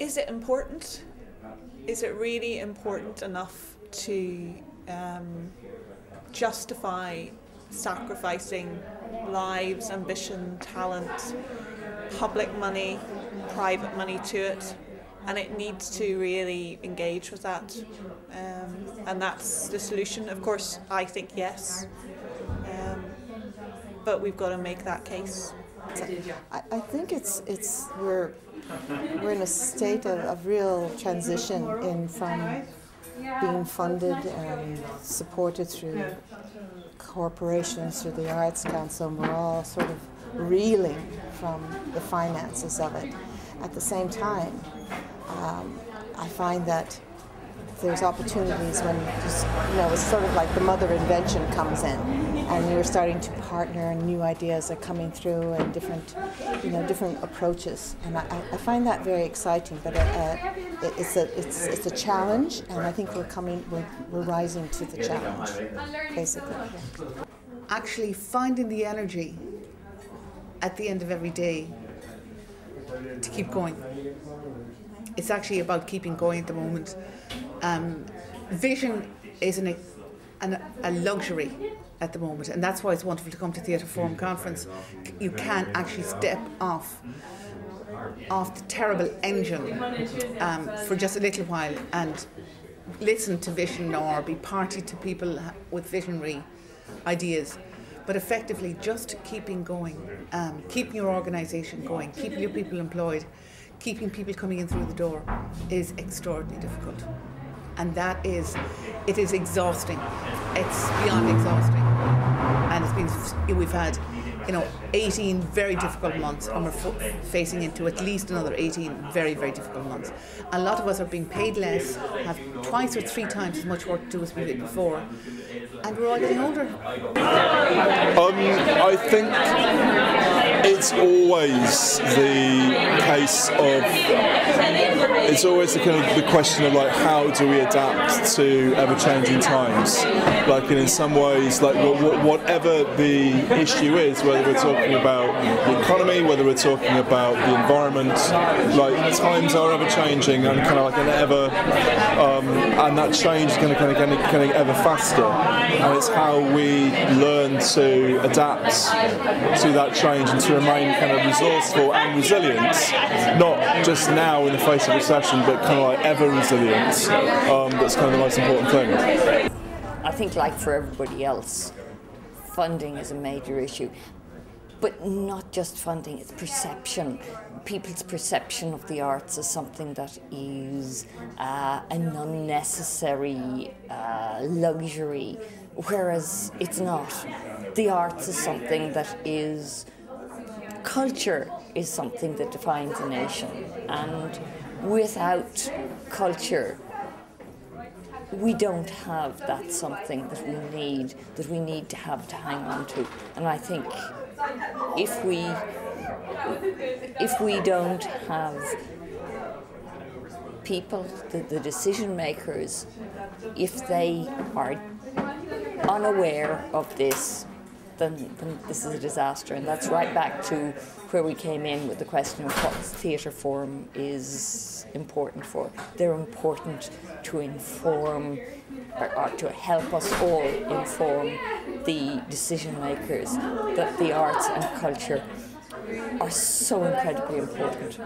Is it important? Is it really important enough to um, justify sacrificing lives, ambition, talent, public money, private money to it? And it needs to really engage with that. Um, and that's the solution. Of course, I think yes. But we've got to make that case. I, I think it's it's we're we're in a state of, of real transition in from being funded and supported through corporations, through the Arts Council, and we're all sort of reeling from the finances of it. At the same time, um, I find that there's opportunities when just you know it's sort of like the mother invention comes in and you're starting to partner and new ideas are coming through and different you know different approaches. And I, I find that very exciting but uh, it's a it's, it's a challenge and I think we're coming we're, we're rising to the challenge basically. Actually finding the energy at the end of every day to keep going it's actually about keeping going at the moment um, vision is an, an, a luxury at the moment, and that's why it's wonderful to come to Theatre Forum Conference. You can actually step off off the terrible engine um, for just a little while and listen to vision or be party to people with visionary ideas but effectively just keeping going, um, keeping your organisation going, keeping your people employed, keeping people coming in through the door is extraordinarily difficult. And that is it is exhausting. It's beyond exhausting. And it's been we've had you know 18 very difficult months and we're facing into at least another 18 very very difficult months. A lot of us are being paid less have twice or three times as much work to do as we did before. And we're all getting older. Um, I think it's always the case of it's always the kind of the question of like how do we adapt to ever changing times? Like and in some ways like whatever the issue is whether we're talking about the economy whether we're talking about the environment like times are ever changing and kind of like an ever um, and that change is going to kind of getting ever faster. And it's how we learn to adapt to that change and to remain kind of resourceful and resilient not just now in the face of recession but kind of like ever resilient um, that's kind of the most important thing I think like for everybody else funding is a major issue but not just funding, it's perception. People's perception of the arts as something that is uh, an unnecessary uh, luxury, whereas it's not. The arts is something that is culture is something that defines a nation, and without culture, we don't have that something that we need that we need to have to hang on to. And i think if we if we don't have people the, the decision makers if they are unaware of this then, then, this is a disaster. And that's right back to where we came in with the question of what Theatre Forum is important for. They're important to inform or, or to help us all inform the decision makers that the arts and culture are so incredibly important.